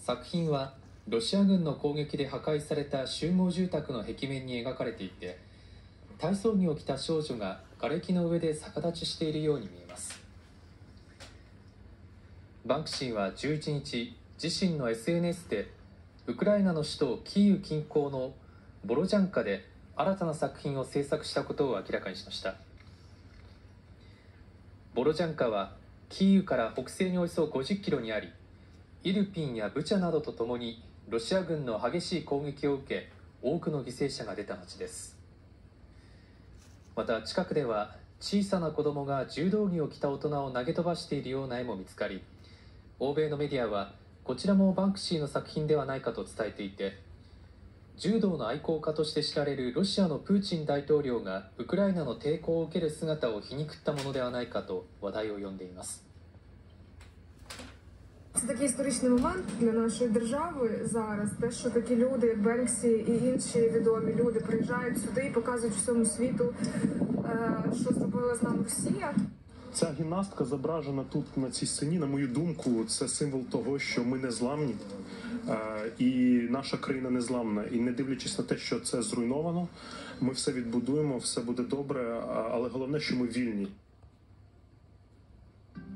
作品はロシア軍の攻撃で破壊された集合住宅の壁面に描かれていて体操着を着た少女が瓦礫の上で逆立ちしているように見えます。バンクシーは11日自身の SNS でウクライナの首都キーウ近郊のボロジャンカで新たな作品を制作したことを明らかにしました。ボロジャンカはキーウから北西におよそ50キロにありイルピンやブチャなどとともにロシア軍の激しい攻撃を受け多くの犠牲者が出た町です。また近くでは小さな子供が柔道着を着た大人を投げ飛ばしているような絵も見つかり欧米のメディアはこちらもバンクシーの作品ではないかと伝えていて柔道の愛好家として知られるロシアのプーチン大統領がウクライナの抵抗を受ける姿を皮肉ったものではないかと話題を呼んでいます。Це такий історичний момент для нашої держави зараз. Те, що такі люди, як Бенксі і інші відомі люди приїжджають сюди і показують всьому світу, е, що зробила з нами Росія. Ця гімнастка зображена тут на цій сцені. На мою думку, це символ того, що ми не зламні, е, і наша країна не зламна. І не дивлячись на те, що це зруйновано, ми все відбудуємо, все буде добре. Але головне, що ми вільні.